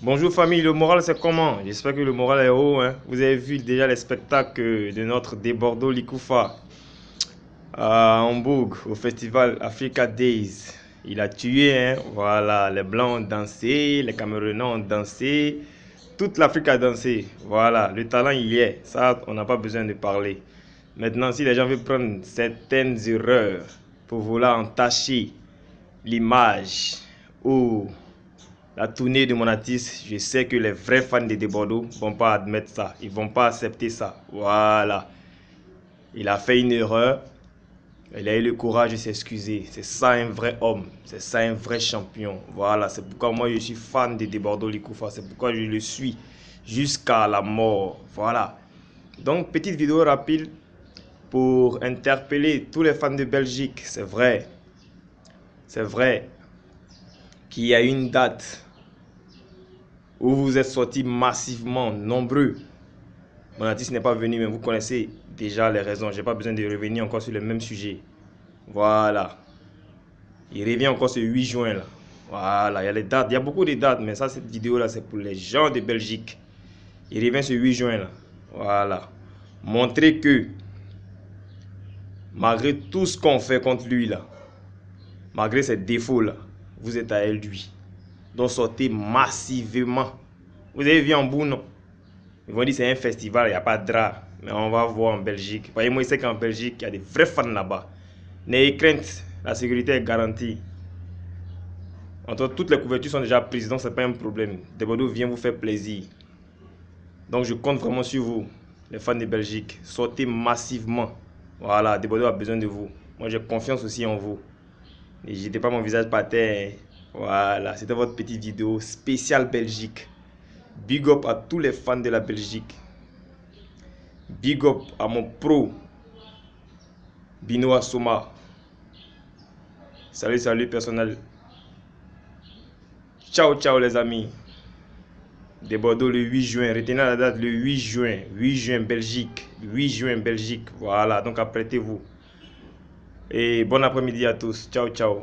Bonjour famille, le moral c'est comment? J'espère que le moral est haut. Hein. Vous avez vu déjà les spectacles de notre Débordeaux Likoufa à Hambourg au festival Africa Days. Il a tué, hein. voilà, les blancs ont dansé, les camerounais ont dansé, toute l'Afrique a dansé. Voilà, le talent il y est, ça on n'a pas besoin de parler. Maintenant, si les gens veulent prendre certaines erreurs pour vouloir entacher l'image ou la tournée de mon artiste, je sais que les vrais fans de ne vont pas admettre ça. Ils vont pas accepter ça. Voilà. Il a fait une erreur. Il a eu le courage de s'excuser. C'est ça un vrai homme. C'est ça un vrai champion. Voilà. C'est pourquoi moi je suis fan de Bordeaux Likoufa. C'est pourquoi je le suis jusqu'à la mort. Voilà. Donc, petite vidéo rapide pour interpeller tous les fans de Belgique. C'est vrai. C'est vrai qu'il y a une date où vous êtes sortis massivement, nombreux. Mon artiste n'est pas venu, mais vous connaissez déjà les raisons. Je n'ai pas besoin de revenir encore sur le même sujet. Voilà. Il revient encore ce 8 juin. Là. Voilà, il y a les dates. Il y a beaucoup de dates, mais ça, cette vidéo-là, c'est pour les gens de Belgique. Il revient ce 8 juin. Là. Voilà. Montrer que, malgré tout ce qu'on fait contre lui, là, malgré ses défauts, là, vous êtes à lui. Donc sortez massivement. Vous avez vu en bout, non? Ils vont dire c'est un festival, il n'y a pas de drap. Mais on va voir en Belgique. Voyez, moi, je sais qu'en Belgique, il y a des vrais fans là-bas. N'ayez crainte, la sécurité est garantie. Entre toutes les couvertures sont déjà prises, donc ce n'est pas un problème. Bordeaux vient vous faire plaisir. Donc je compte vraiment sur vous, les fans de Belgique. Sortez massivement. Voilà, Bordeaux a besoin de vous. Moi j'ai confiance aussi en vous. N'hésitez pas mon visage par terre. Voilà, c'était votre petite vidéo spéciale Belgique. Big up à tous les fans de la Belgique. Big up à mon pro, Bino Asoma. Salut, salut personnel. Ciao, ciao les amis. De Bordeaux le 8 juin. Retenez la date le 8 juin. 8 juin Belgique. 8 juin Belgique. Voilà, donc apprêtez-vous. Et bon après-midi à tous. Ciao, ciao.